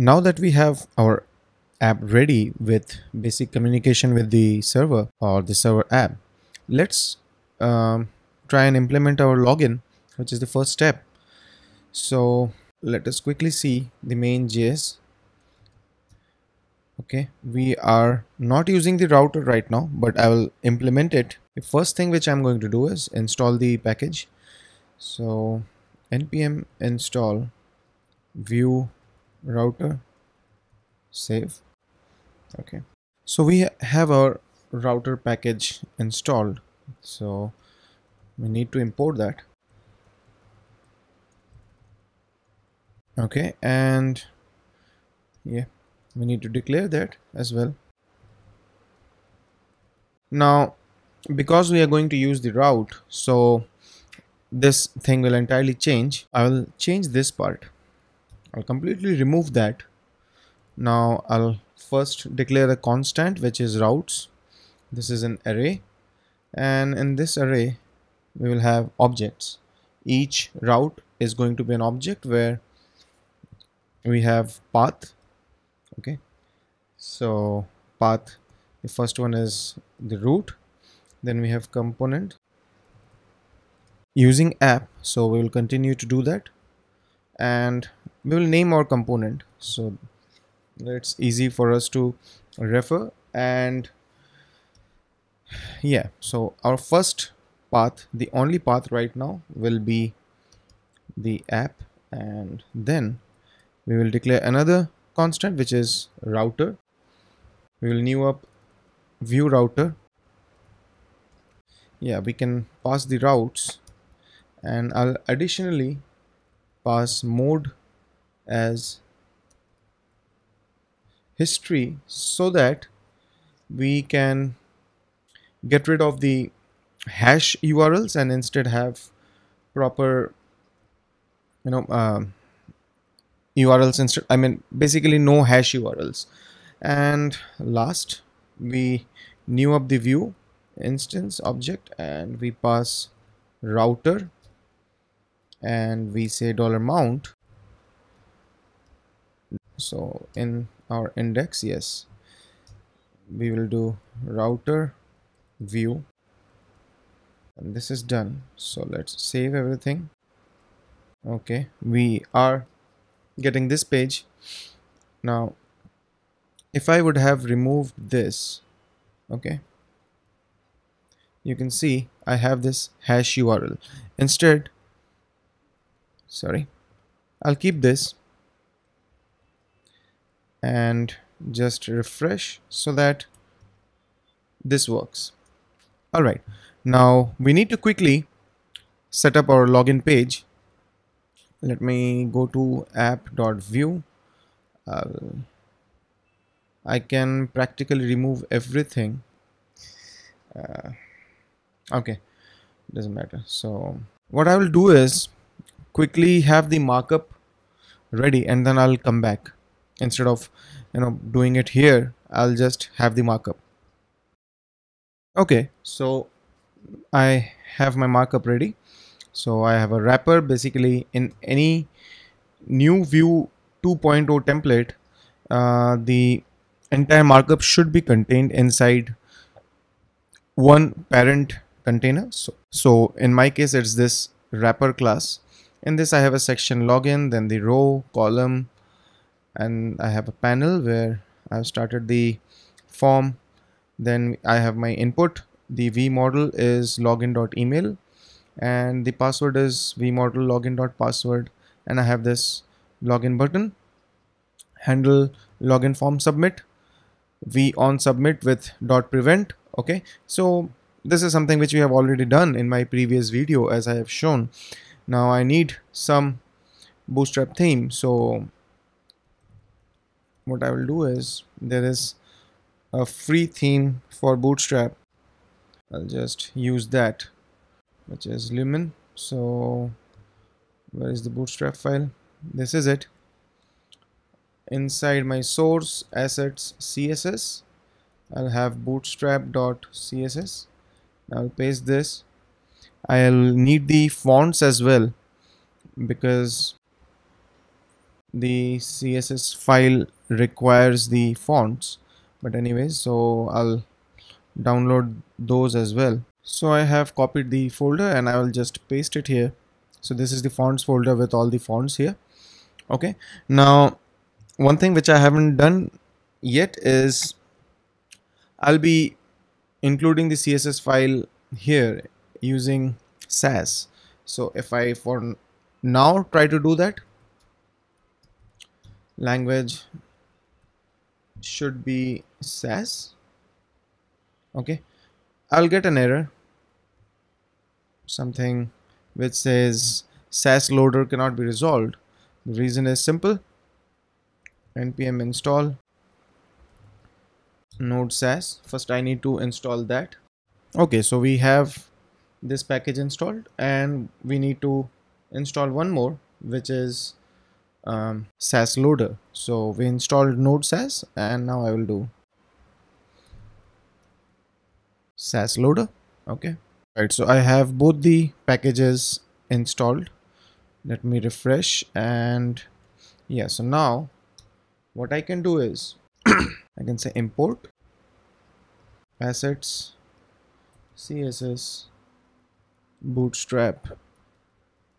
Now that we have our app ready with basic communication with the server or the server app, let's um, try and implement our login, which is the first step. So let us quickly see the main JS. Okay, we are not using the router right now, but I will implement it. The first thing which I'm going to do is install the package. So npm install vue router save okay. So we have our router package installed. So we need to import that. Okay. And yeah we need to declare that as well. Now because we are going to use the route so this thing will entirely change. I will change this part i'll completely remove that. Now i'll first declare a constant which is routes. This is an array. And in this array we will have objects. Each route is going to be an object where we have path. Okay. So path the first one is the root then we have component. Using app so we will continue to do that. And we will name our component. So it's easy for us to refer and yeah. So our first path the only path right now will be the app and then we will declare another constant which is router. We will new up Vue router. Yeah we can pass the routes and I'll additionally pass mode as history so that we can get rid of the hash URLs and instead have proper you know uh, URLs instead I mean basically no hash URLs and last we new up the Vue instance object and we pass router and we say dollar mount so in our index yes we will do router view. And this is done. So let's save everything. Okay we are getting this page. Now if I would have removed this okay you can see I have this hash URL instead sorry I'll keep this and just refresh so that this works. All right. Now we need to quickly set up our login page. Let me go to app.vue uh, I can practically remove everything. Uh, okay. Doesn't matter. So what I will do is quickly have the markup ready and then I'll come back instead of you know doing it here I'll just have the markup. Okay so I have my markup ready. So I have a wrapper basically in any new Vue 2.0 template uh, the entire markup should be contained inside one parent container. So, so in my case it's this wrapper class. In this I have a section login then the row column and I have a panel where I've started the form. Then I have my input. The v model is login.email and the password is v model login.password and I have this login button. Handle login form submit. V on submit with dot prevent. Okay. So this is something which we have already done in my previous video as I have shown. Now I need some bootstrap theme. So what I will do is there is a free theme for bootstrap. I'll just use that which is lumen. So where is the bootstrap file? This is it. Inside my source assets css I'll have bootstrap.css I'll paste this. I'll need the fonts as well because the css file requires the fonts. But anyways so i'll download those as well. So i have copied the folder and i will just paste it here. So this is the fonts folder with all the fonts here. Okay. Now one thing which i haven't done yet is i'll be including the css file here using sass so if i for now try to do that language should be sass. Okay. I'll get an error. Something which says sass loader cannot be resolved. The reason is simple. Npm install. Node sass. First i need to install that. Okay so we have this package installed and we need to install one more which is um, sass loader. So we installed node sass and now i will do sass loader. Okay. Right so i have both the packages installed. Let me refresh and yeah so now what i can do is i can say import assets css bootstrap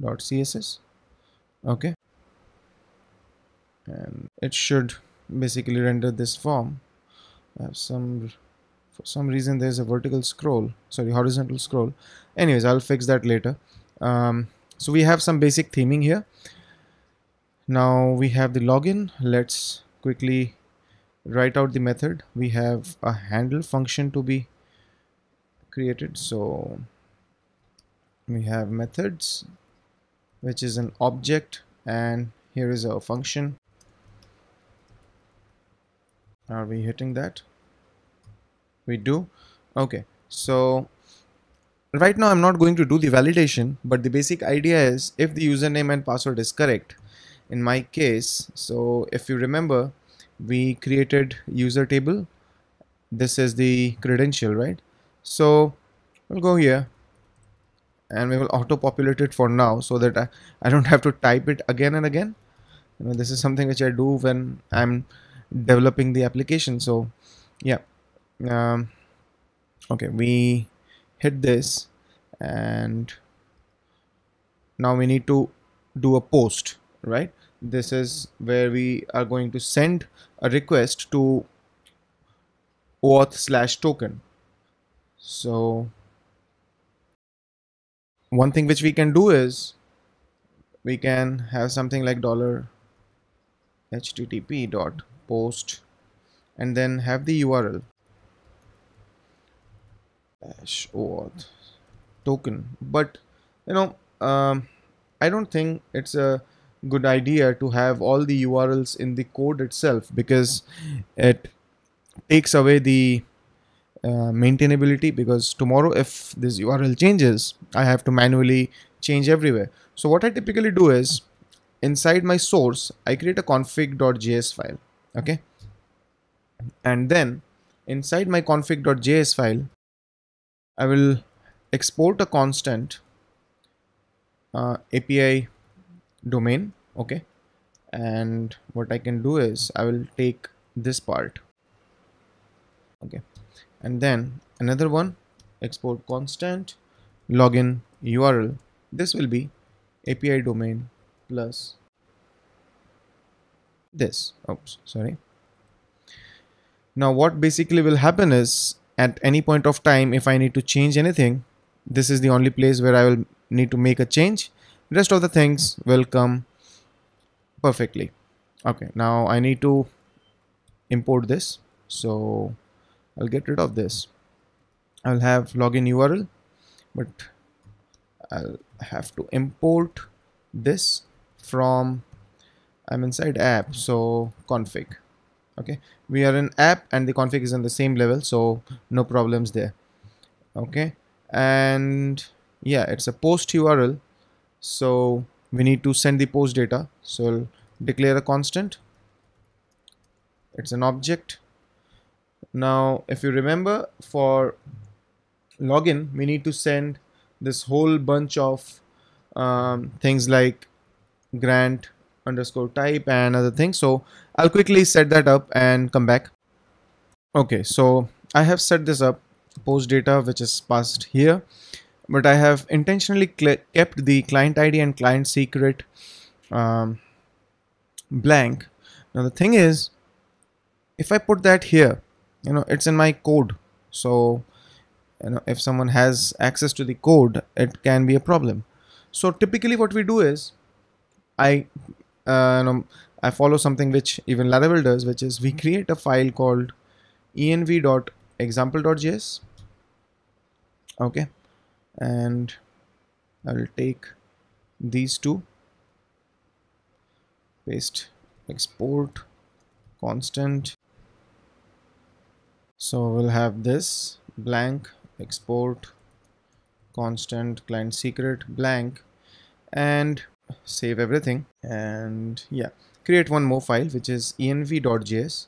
dot css okay and it should basically render this form. I have some for some reason there's a vertical scroll. Sorry horizontal scroll. Anyways I'll fix that later. Um, so we have some basic theming here. Now we have the login. Let's quickly write out the method. We have a handle function to be created. So we have methods which is an object and here is a function are we hitting that? We do? Okay. So right now I'm not going to do the validation but the basic idea is if the username and password is correct in my case so if you remember we created user table. This is the credential right? So we'll go here and we will auto populate it for now so that I, I don't have to type it again and again. You know this is something which I do when I'm developing the application. So yeah. Um, okay we hit this and now we need to do a post right? This is where we are going to send a request to auth slash token. So one thing which we can do is we can have something like dollar http dot post and then have the url dash token. But you know um, i don't think it's a good idea to have all the urls in the code itself because it takes away the uh, maintainability because tomorrow if this url changes i have to manually change everywhere. So what i typically do is inside my source i create a config.js file okay? And then inside my config.js file I will export a constant uh, API domain okay? And what I can do is I will take this part okay? And then another one export constant login URL this will be API domain plus this. Oh, Oops sorry. Now what basically will happen is at any point of time if I need to change anything this is the only place where I will need to make a change. Rest of the things will come perfectly. Okay now I need to import this. So I'll get rid of this. I'll have login URL but I'll have to import this from I'm inside app so config. Okay? We are in app and the config is on the same level so no problems there. Okay? And yeah it's a post url so we need to send the post data. So we'll declare a constant. It's an object. Now if you remember for login we need to send this whole bunch of um, things like grant underscore type and other things. So I'll quickly set that up and come back. Okay so I have set this up post data which is passed here. But I have intentionally kept the client ID and client secret um, blank. Now the thing is if I put that here you know it's in my code. So you know if someone has access to the code it can be a problem. So typically what we do is I uh, you know, I follow something which even Laravel does which is we create a file called env.example.js okay. And I'll take these two. Paste export constant. So we'll have this blank export constant client secret blank. And save everything. And yeah create one more file which is env.js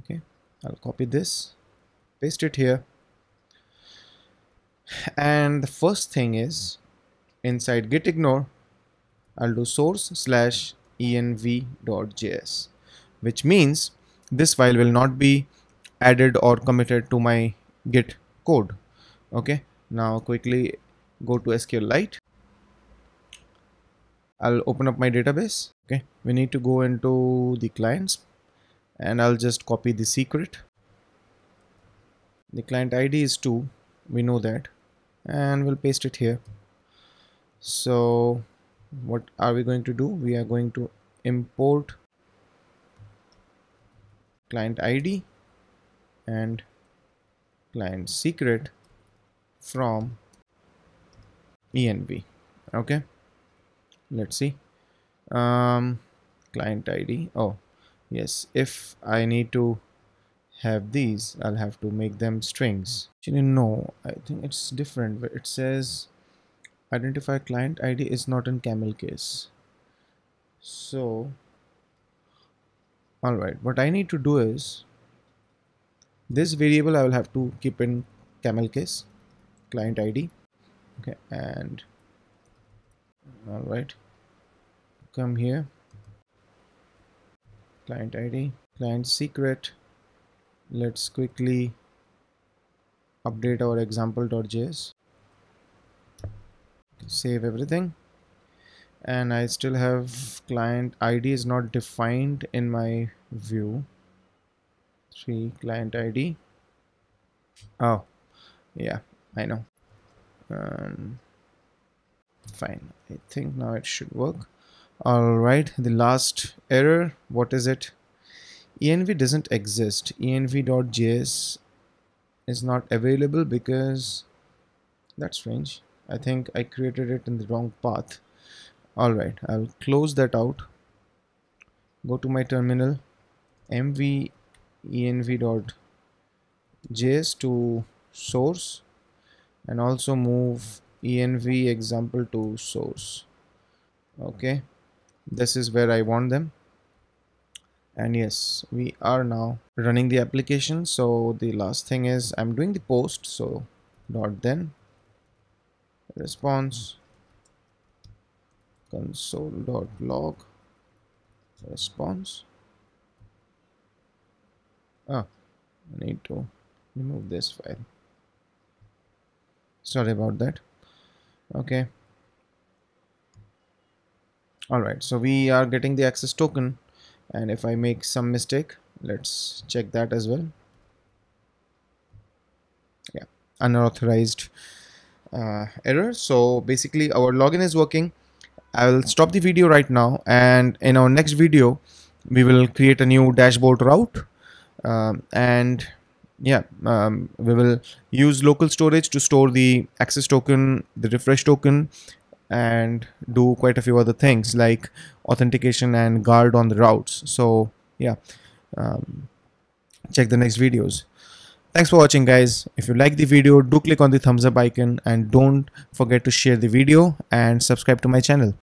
okay I'll copy this paste it here. And the first thing is inside git ignore I'll do source slash env.js which means this file will not be added or committed to my git code. Okay now quickly go to SQLite I'll open up my database. Okay we need to go into the clients and I'll just copy the secret. The client ID is 2 we know that and we'll paste it here. So what are we going to do? We are going to import client ID and client secret from env okay let's see. Um client id oh yes. If i need to have these i'll have to make them strings. Actually no. I think it's different. It says identify client id is not in camel case. So all right what i need to do is this variable i will have to keep in camel case client id okay and all right. Come here. Client id client secret. Let's quickly update our example.js save everything. And I still have client ID is not defined in my view. 3 client ID oh yeah I know. Um, fine. I think now it should work. Alright the last error. What is it? Env doesn't exist. Env.js is not available because that's strange. I think I created it in the wrong path. Alright I'll close that out. Go to my terminal. Mv env.js to source and also move env example to source. Okay. This is where I want them. And yes we are now running the application. So the last thing is I'm doing the post. So dot then response console dot log response. Ah I need to remove this file. Sorry about that okay. All right so we are getting the access token. And if I make some mistake let's check that as well. Yeah unauthorized uh, error. So basically our login is working. I will stop the video right now. And in our next video we will create a new dashboard route. Um, and yeah um, we will use local storage to store the access token the refresh token and do quite a few other things like authentication and guard on the routes so yeah um, check the next videos Thanks for watching guys. If you like the video, do click on the thumbs up icon and don't forget to share the video and subscribe to my channel.